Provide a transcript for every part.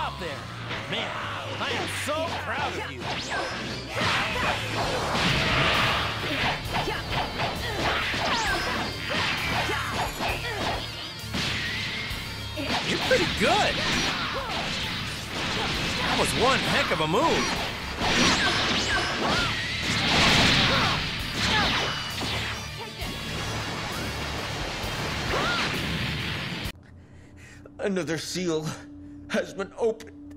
job there. Man, I am so proud of you. You're pretty good. That was one heck of a move. Another seal has been opened.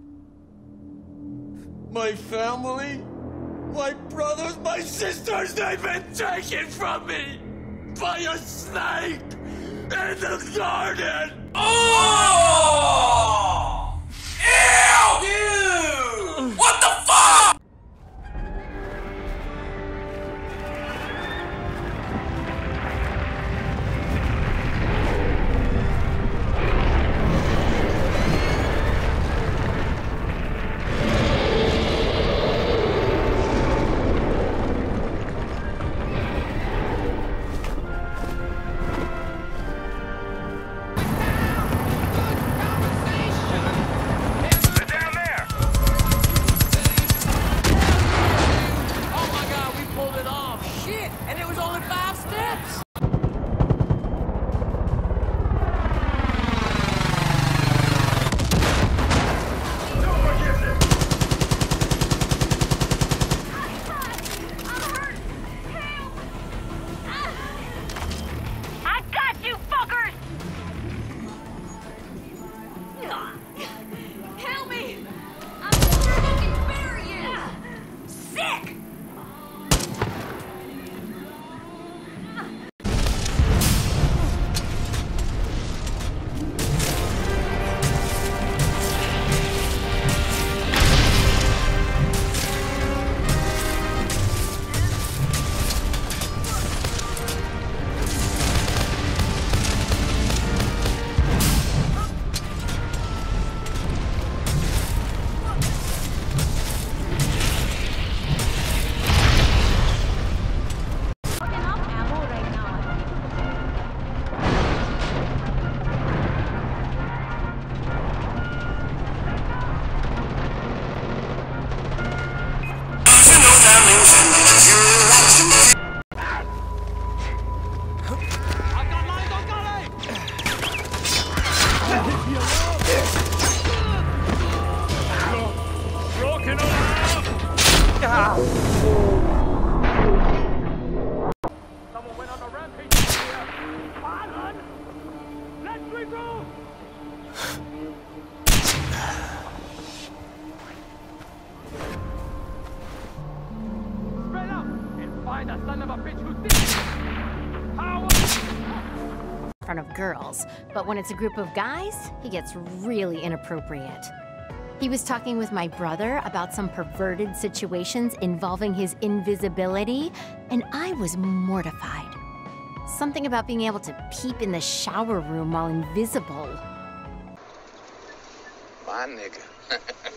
My family, my brothers, my sisters, they've been taken from me by a snake in the garden. Oh! Power! in front of girls, but when it's a group of guys, he gets really inappropriate. He was talking with my brother about some perverted situations involving his invisibility, and I was mortified. Something about being able to peep in the shower room while invisible. My nigga.